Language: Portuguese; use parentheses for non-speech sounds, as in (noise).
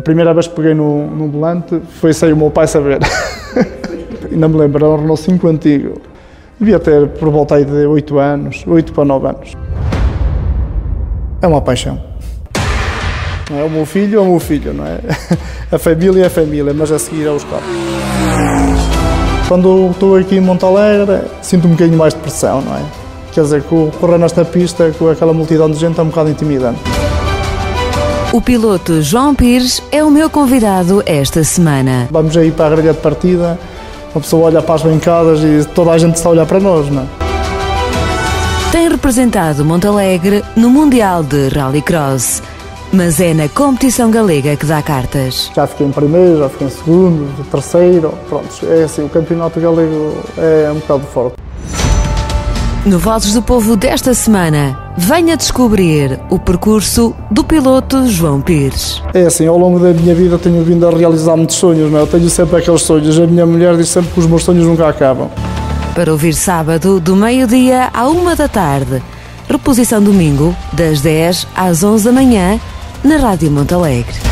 A primeira vez que peguei no, no volante foi sem o meu pai saber. (laughs) Ainda me lembro, era um Renault 5 antigo. Devia ter por volta aí de 8 anos, 8 para 9 anos. É uma paixão. Não é o meu filho é o meu filho, não é? (laughs) A família é a família, mas a seguir é os carros. Quando estou aqui em Montalegre, sinto um bocadinho mais de pressão, não é? Quer dizer, correr nesta pista com aquela multidão de gente é um bocado intimidante. O piloto João Pires é o meu convidado esta semana. Vamos aí para a grelha de partida, a pessoa olha para as bancadas e toda a gente está a olhar para nós, não é? Tem representado Montalegre no Mundial de Rallycross, mas é na competição galega que dá cartas. Já fiquei em primeiro, já fiquei em segundo, terceiro, pronto, é assim, o campeonato galego é um bocado forte. No Vozes do Povo desta semana, venha descobrir o percurso do piloto João Pires. É assim, ao longo da minha vida tenho vindo a realizar muitos sonhos, não é? Eu tenho sempre aqueles sonhos. A minha mulher diz sempre que os meus sonhos nunca acabam. Para ouvir sábado, do meio-dia à uma da tarde. Reposição domingo, das 10 às 11 da manhã, na Rádio Montalegre.